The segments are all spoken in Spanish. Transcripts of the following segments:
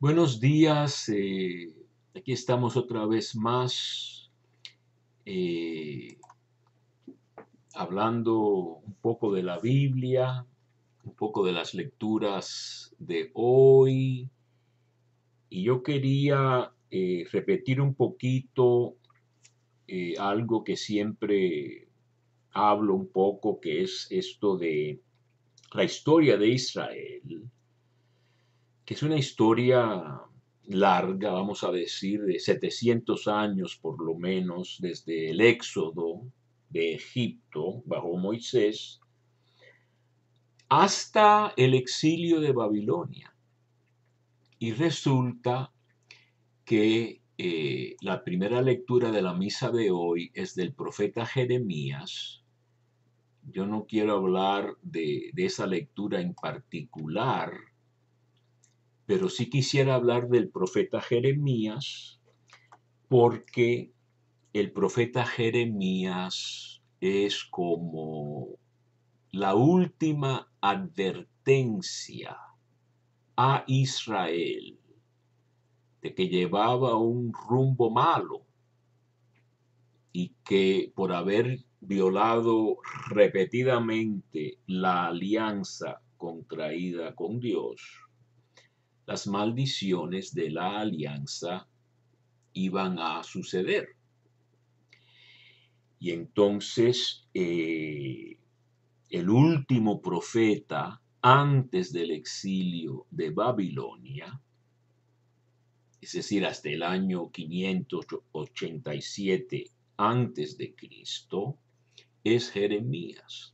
Buenos días, eh, aquí estamos otra vez más eh, hablando un poco de la Biblia, un poco de las lecturas de hoy. Y yo quería eh, repetir un poquito algo que siempre hablo un poco, que es esto de la historia de Israel que es una historia larga, vamos a decir, de 700 años por lo menos, desde el éxodo de Egipto bajo Moisés, hasta el exilio de Babilonia. Y resulta que eh, la primera lectura de la misa de hoy es del profeta Jeremías. Yo no quiero hablar de, de esa lectura en particular, pero sí quisiera hablar del profeta Jeremías, porque el profeta Jeremías es como la última advertencia a Israel de que llevaba un rumbo malo y que por haber violado repetidamente la alianza contraída con Dios, las maldiciones de la alianza iban a suceder. Y entonces eh, el último profeta antes del exilio de Babilonia, es decir, hasta el año 587 antes de Cristo, es Jeremías.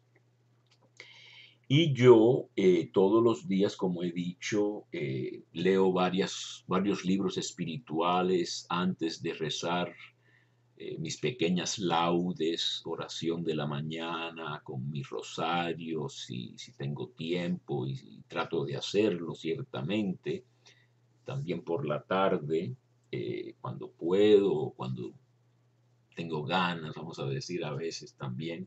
Y yo eh, todos los días, como he dicho, eh, leo varias, varios libros espirituales antes de rezar eh, mis pequeñas laudes, oración de la mañana con mi rosario, si, si tengo tiempo y, y, trato de hacerlo ciertamente. También por la tarde, cuando puedo, cuando tengo ganas, vamos a decir a veces también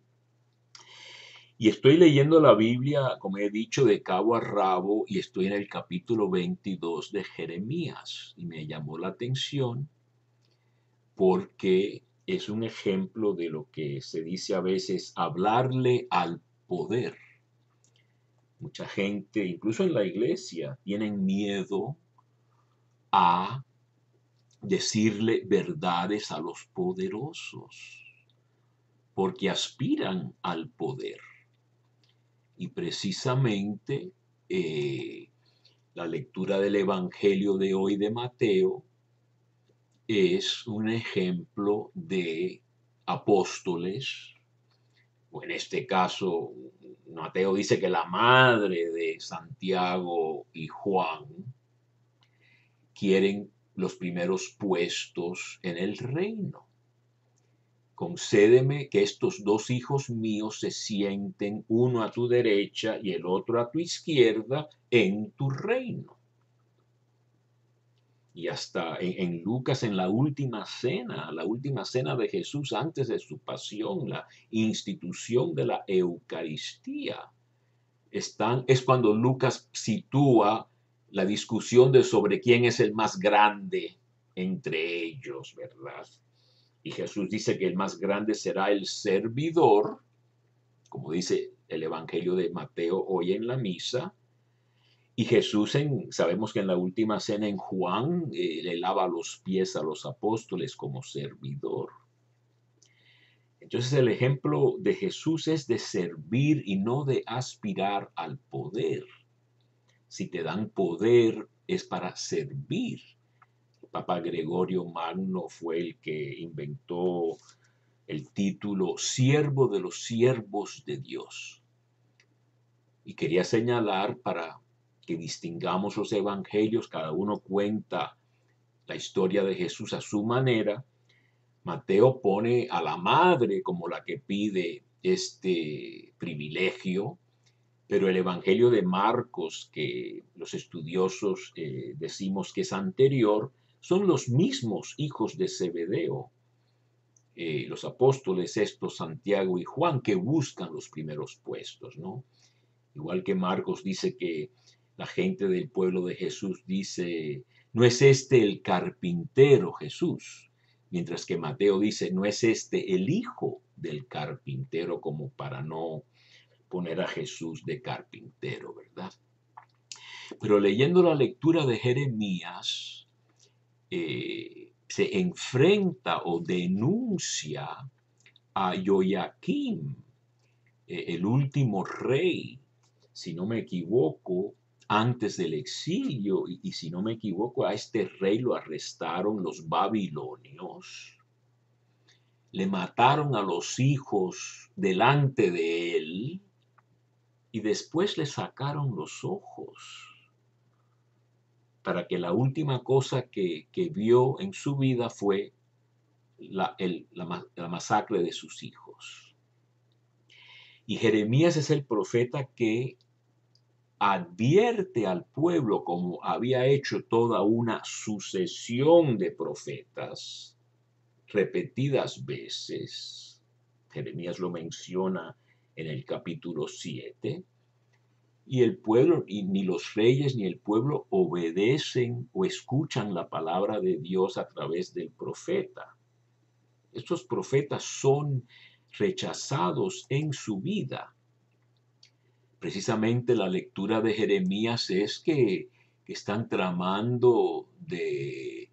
y estoy leyendo la Biblia, como he dicho, de cabo a rabo y estoy en el capítulo 22 de Jeremías. Y me llamó la atención porque es un ejemplo de lo que se dice a veces hablarle al poder. Mucha gente, incluso en la iglesia, tienen miedo a decirle verdades a los poderosos porque aspiran al poder. Y precisamente eh, la lectura del Evangelio de hoy de Mateo es un ejemplo de apóstoles, o en este caso, Mateo dice que la madre de Santiago y Juan quieren los primeros puestos en el reino concédeme que estos dos hijos míos se sienten uno a tu derecha y el otro a tu izquierda en tu reino. Y hasta en, Lucas, en la última cena, la última cena de Jesús antes de su pasión, la institución de la Eucaristía, están, es cuando Lucas sitúa la discusión de sobre quién es el más grande entre ellos, ¿verdad? Y Jesús dice que el más grande será el servidor, como dice el Evangelio de Mateo hoy en la misa. Y Jesús, en, sabemos que en la última cena en Juan, le lava los pies a los apóstoles como servidor. Entonces el ejemplo de Jesús es de servir y no de aspirar al poder. Si te dan poder es para servir. Papa Gregorio Magno fue el que inventó el título Siervo de los siervos de Dios. Y quería señalar para que distingamos los evangelios, cada uno cuenta la historia de Jesús a su manera. Mateo pone a la madre como la que pide este privilegio, pero el Evangelio de Marcos, que los estudiosos eh, decimos que es anterior, son los mismos hijos de Zebedeo, eh, los apóstoles estos, Santiago y Juan, que buscan los primeros puestos, ¿no? Igual que Marcos dice que la gente del pueblo de Jesús dice, no es este el carpintero Jesús, mientras que Mateo dice, no es este el hijo del carpintero como para no poner a Jesús de carpintero, ¿verdad? Pero leyendo la lectura de Jeremías, eh, se enfrenta o denuncia a Joaquín, eh, el último rey, si no me equivoco, antes del exilio, y, si no me equivoco, a este rey lo arrestaron los babilonios, le mataron a los hijos delante de él y después le sacaron los ojos para que la última cosa que, vio en su vida fue la, la masacre de sus hijos. Y Jeremías es el profeta que advierte al pueblo, como había hecho toda una sucesión de profetas, repetidas veces. Jeremías lo menciona en el capítulo 7. Y el pueblo, y ni los reyes ni el pueblo obedecen o escuchan la palabra de Dios a través del profeta. Estos profetas son rechazados en su vida precisamente la lectura de Jeremías es que, están tramando de,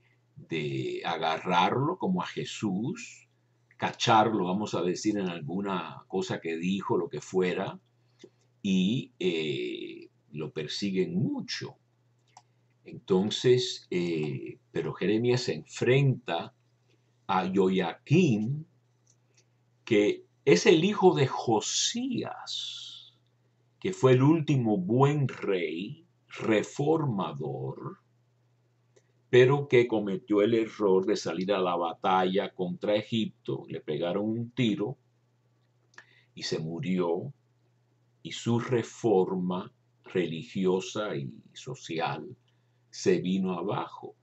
agarrarlo como a Jesús, cacharlo, vamos a decir, en alguna cosa que dijo, lo que fuera, y eh, lo persiguen mucho. Entonces, eh, pero Jeremías se enfrenta a Joaquín, que es el hijo de Josías que fue el último buen rey, reformador, pero que cometió el error de salir a la batalla contra Egipto, le pegaron un tiro y se murió, y su reforma religiosa y social se vino abajo.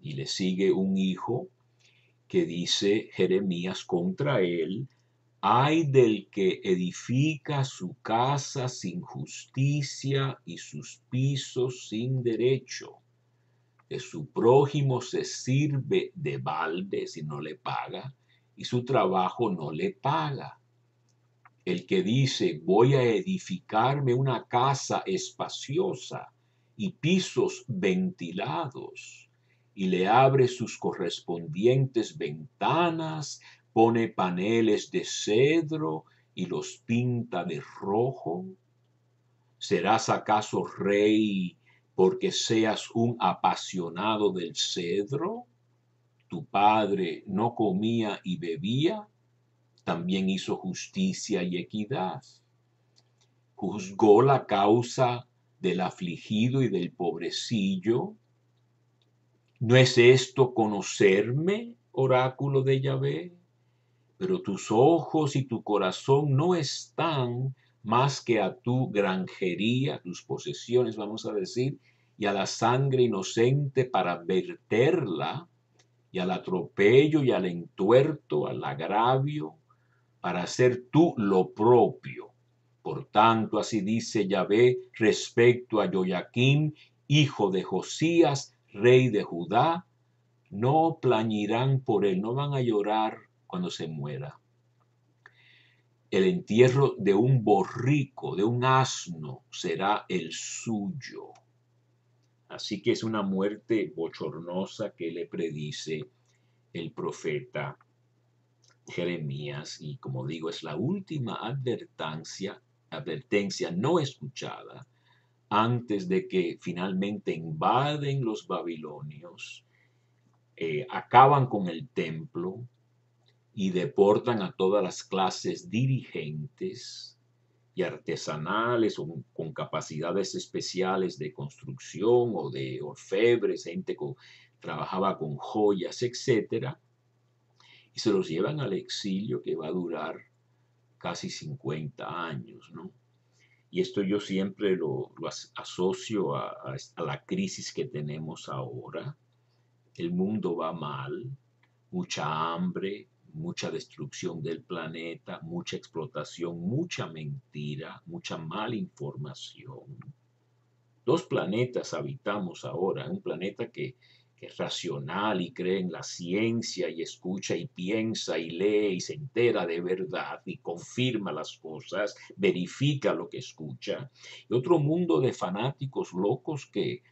Y le sigue un hijo que dice Jeremías contra él, hay del que edifica su casa sin justicia y sus pisos sin derecho. Que su prójimo se sirve de balde si no le paga y su trabajo no le paga. El que dice voy a edificarme una casa espaciosa y pisos ventilados y le abre sus correspondientes ventanas pone paneles de cedro y los pinta de rojo? ¿Serás acaso rey porque seas un apasionado del cedro? ¿Tu padre no comía y bebía? También hizo justicia y equidad. Juzgó la causa del afligido y del pobrecillo. ¿No es esto conocerme, oráculo de Yahvé? pero tus ojos y tu corazón no están más que a tu granjería, tus posesiones, vamos a decir, y a la sangre inocente para verterla, y al atropello y al entuerto, al agravio, para hacer tú lo propio. Por tanto, así dice Yahvé respecto a Joaquín, hijo de Josías, rey de Judá, no plañirán por él, no van a llorar cuando se muera. El entierro de un borrico, de un asno, será el suyo. Así que es una muerte bochornosa que le predice el profeta Jeremías y como digo es la última advertencia, advertencia no escuchada antes de que finalmente invaden los babilonios, eh, acaban con el templo, y deportan a todas las clases dirigentes y artesanales o con capacidades especiales de construcción o de orfebres, gente que trabajaba con joyas, etc. Y se los llevan al exilio que va a durar casi 50 años, ¿no? Y esto yo siempre lo, asocio a la crisis que tenemos ahora. El mundo va mal, mucha hambre, mucha destrucción del planeta, mucha explotación, mucha mentira, mucha mala información. dos planetas habitamos ahora, un planeta que, es racional y cree en la ciencia y escucha y piensa y lee y se entera de verdad y confirma las cosas, verifica lo que escucha. Y otro mundo de fanáticos locos que,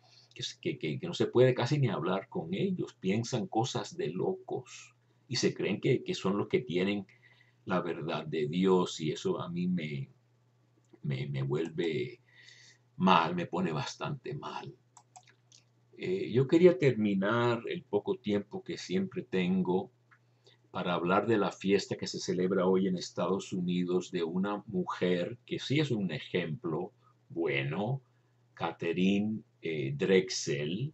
que, no se puede casi ni hablar con ellos, piensan cosas de locos y se creen que, son los que tienen la verdad de Dios y eso a mí me, me, vuelve mal, me pone bastante mal. Eh, yo quería terminar el poco tiempo que siempre tengo para hablar de la fiesta que se celebra hoy en Estados Unidos de una mujer que sí es un ejemplo bueno, Catherine eh, Drexel,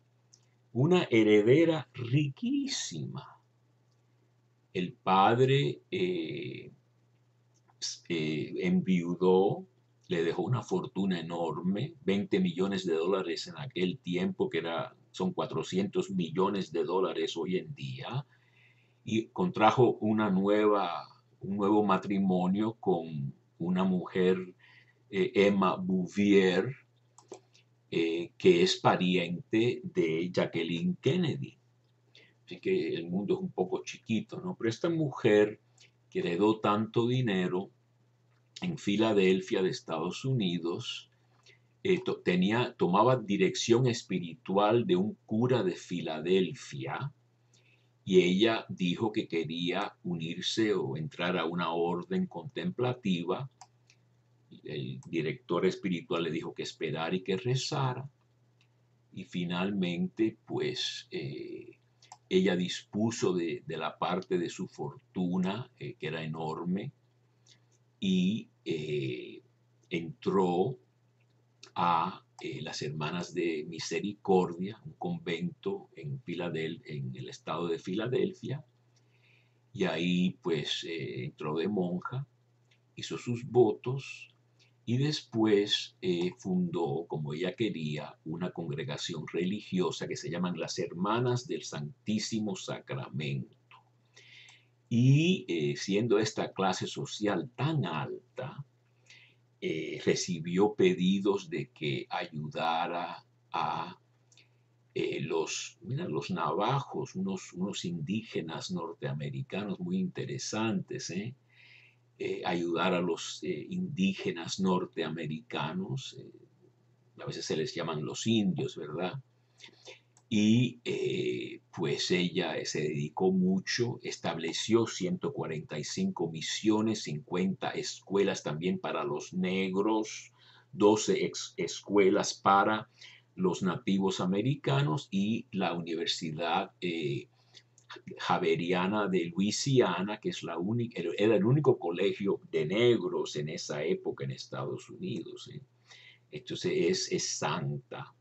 una heredera riquísima. El padre eh, enviudó le dejó una fortuna enorme, 20 millones de dólares en aquel tiempo, que era, son 400 millones de dólares hoy en día, y contrajo una nueva, un nuevo matrimonio con una mujer, eh, Emma Bouvier, eh, que es pariente de Jacqueline Kennedy. Así que el mundo es un poco chiquito, ¿no? Pero esta mujer que heredó tanto dinero, en Filadelfia de Estados Unidos, eh, tenía, tomaba dirección espiritual de un cura de Filadelfia y ella dijo que quería unirse o entrar a una orden contemplativa. El director espiritual le dijo que esperara y que rezara. Y finalmente, pues, eh, ella dispuso de, la parte de su fortuna, eh, que era enorme, y eh, entró a eh, las Hermanas de Misericordia, un convento en, en el estado de Filadelfia, y ahí pues eh, entró de monja, hizo sus votos y después fundó, como ella quería, una congregación religiosa que se llaman las Hermanas del Santísimo Sacramento. Y eh, siendo esta clase social tan alta, eh, recibió pedidos de que ayudara a eh, los, los navajos, unos, unos indígenas norteamericanos muy interesantes, ayudar a los indígenas norteamericanos, a veces se les llaman los indios, ¿verdad? Y eh, pues ella se dedicó mucho, estableció 145 misiones, 50 escuelas también para los negros, 12 escuelas para los nativos americanos y la Universidad eh, Javeriana de Luisiana, que es la era el único colegio de negros en esa época en Estados Unidos. ¿eh? Entonces es, es santa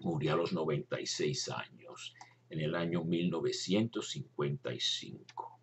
murió a los 96 años en el año 1955.